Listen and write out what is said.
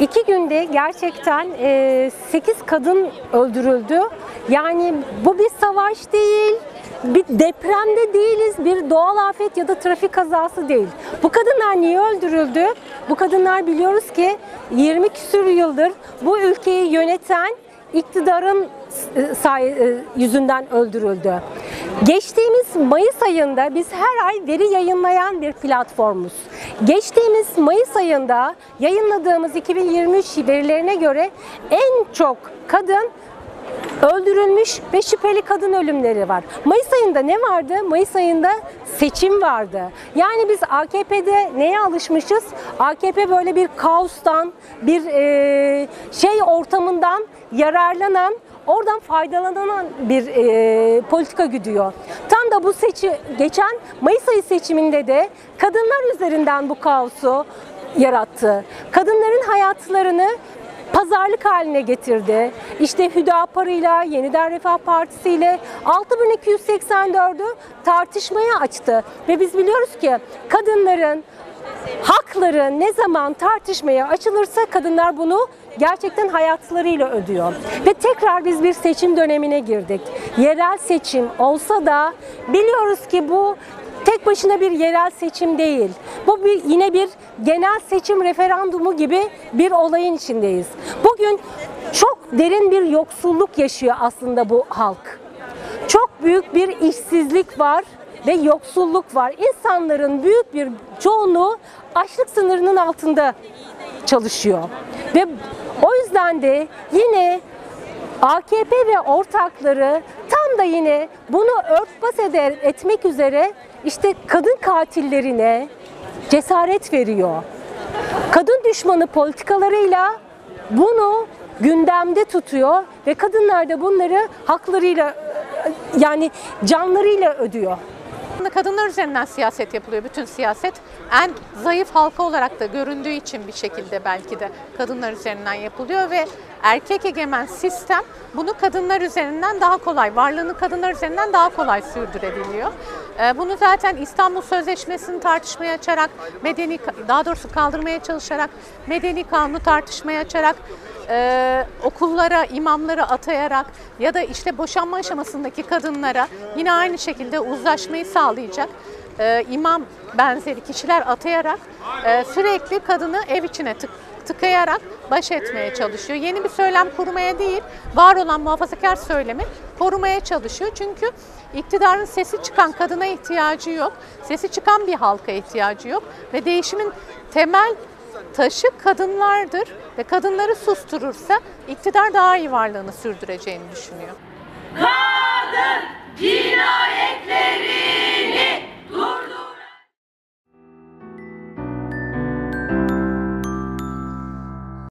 beri gerçekten 8 kadın öldürüldü. Yani bu bir savaş değil, bir depremde değiliz, bir doğal afet ya da trafik kazası değil. Bu kadınlar niye öldürüldü? Bu kadınlar biliyoruz ki 20 küsur yıldır bu ülkeyi yöneten iktidarın e, e, yüzünden öldürüldü. Geçtiğimiz Mayıs ayında biz her ay veri yayınlayan bir platformuz. Geçtiğimiz Mayıs ayında yayınladığımız 2023 verilerine göre en çok kadın öldürülmüş ve şüpheli kadın ölümleri var. Mayıs ayında ne vardı? Mayıs ayında seçim vardı. Yani biz AKP'de neye alışmışız? AKP böyle bir kaostan, bir e, şey ortamından yararlanan, oradan faydalanan bir e, politika güdüyor. Da bu seçi geçen Mayıs ayı seçiminde de kadınlar üzerinden bu kaosu yarattı. Kadınların hayatlarını pazarlık haline getirdi. İşte Hüdapar'ıyla, Yeniden Refah Partisi ile 6284'ü tartışmaya açtı. Ve biz biliyoruz ki kadınların hakları ne zaman tartışmaya açılırsa kadınlar bunu gerçekten hayatlarıyla ödüyor. Ve tekrar biz bir seçim dönemine girdik. Yerel seçim olsa da biliyoruz ki bu tek başına bir yerel seçim değil. Bu bir, yine bir genel seçim referandumu gibi bir olayın içindeyiz. Bugün çok derin bir yoksulluk yaşıyor aslında bu halk. Çok büyük bir işsizlik var ve yoksulluk var. İnsanların büyük bir çoğunluğu açlık sınırının altında çalışıyor. Ve o yüzden de yine AKP ve ortakları tam da yine bunu örtbas eder, etmek üzere işte kadın katillerine cesaret veriyor. Kadın düşmanı politikalarıyla bunu gündemde tutuyor ve kadınlar da bunları haklarıyla yani canlarıyla ödüyor. Kadınlar üzerinden siyaset yapılıyor. Bütün siyaset en zayıf halka olarak da göründüğü için bir şekilde belki de kadınlar üzerinden yapılıyor ve erkek egemen sistem bunu kadınlar üzerinden daha kolay, varlığını kadınlar üzerinden daha kolay sürdürebiliyor. Ee, Bunu zaten İstanbul Sözleşmesi'ni tartışmaya açarak, medeni daha doğrusu kaldırmaya çalışarak, medeni kanunu tartışmaya açarak, e, okullara imamları atayarak ya da işte boşanma aşamasındaki kadınlara yine aynı şekilde uzlaşmayı sağlayacak e, imam benzeri kişiler atayarak e, sürekli kadını ev içine tık, tıkayarak baş etmeye çalışıyor. Yeni bir söylem kurmaya değil, var olan muhafazakar söylemi korumaya çalışıyor. Çünkü iktidarın sesi çıkan kadına ihtiyacı yok, sesi çıkan bir halka ihtiyacı yok ve değişimin temel taşı kadınlardır ve kadınları susturursa iktidar daha iyi varlığını sürdüreceğini düşünüyor. Kadın cinayetleri